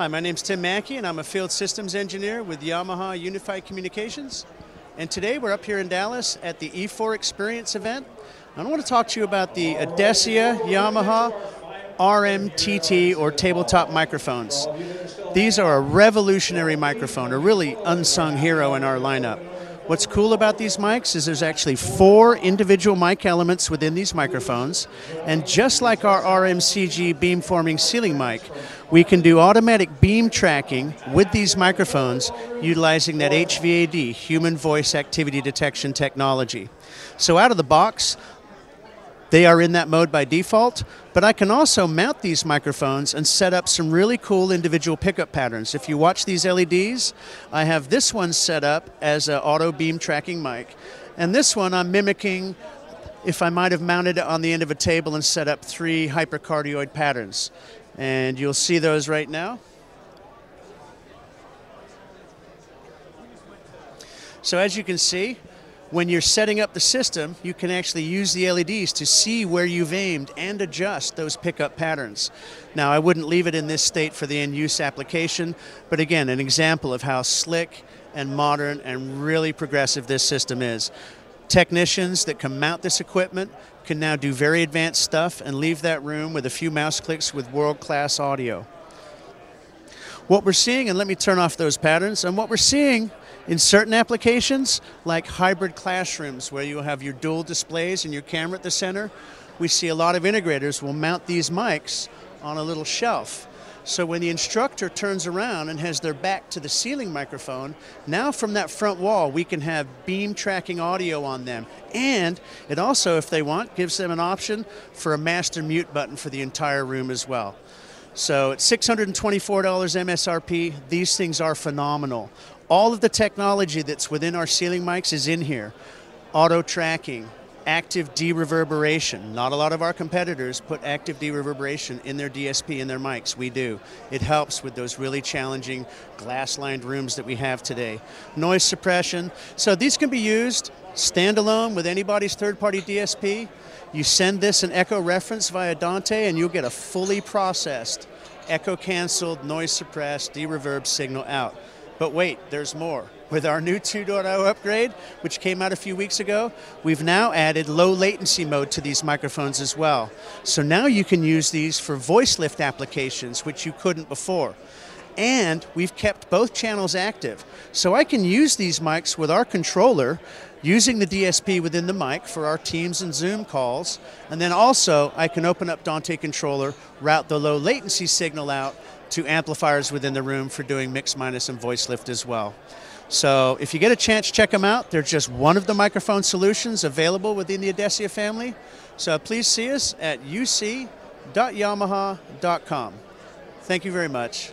Hi, my name's Tim Mackey, and I'm a field systems engineer with Yamaha Unified Communications. And today we're up here in Dallas at the E4 Experience event. And I want to talk to you about the Adecia Yamaha RMTT or tabletop microphones. These are a revolutionary microphone, a really unsung hero in our lineup. What's cool about these mics is there's actually four individual mic elements within these microphones, and just like our RMCG beamforming ceiling mic, we can do automatic beam tracking with these microphones utilizing that HVAD, Human Voice Activity Detection technology. So out of the box, they are in that mode by default, but I can also mount these microphones and set up some really cool individual pickup patterns. If you watch these LEDs, I have this one set up as an auto beam tracking mic. And this one I'm mimicking if I might have mounted it on the end of a table and set up three hypercardioid patterns. And you'll see those right now. So as you can see, when you're setting up the system, you can actually use the LEDs to see where you've aimed and adjust those pickup patterns. Now, I wouldn't leave it in this state for the end use application, but again, an example of how slick and modern and really progressive this system is. Technicians that can mount this equipment can now do very advanced stuff and leave that room with a few mouse clicks with world class audio. What we're seeing, and let me turn off those patterns, and what we're seeing in certain applications, like hybrid classrooms where you have your dual displays and your camera at the center, we see a lot of integrators will mount these mics on a little shelf. So when the instructor turns around and has their back to the ceiling microphone, now from that front wall we can have beam tracking audio on them. And it also, if they want, gives them an option for a master mute button for the entire room as well. So it's $624 MSRP. These things are phenomenal. All of the technology that's within our ceiling mics is in here. Auto tracking, active dereverberation. Not a lot of our competitors put active dereverberation in their DSP in their mics. We do. It helps with those really challenging glass-lined rooms that we have today. Noise suppression. So these can be used standalone with anybody's third-party DSP. You send this an echo reference via Dante and you'll get a fully processed, echo canceled, noise suppressed, dereverb signal out. But wait, there's more. With our new 2.0 upgrade, which came out a few weeks ago, we've now added low latency mode to these microphones as well. So now you can use these for voice lift applications, which you couldn't before. And we've kept both channels active. So I can use these mics with our controller using the DSP within the mic for our Teams and Zoom calls. And then also I can open up Dante Controller, route the low latency signal out to amplifiers within the room for doing mix minus and voice lift as well. So if you get a chance, check them out. They're just one of the microphone solutions available within the Adecia family. So please see us at uc.yamaha.com. Thank you very much.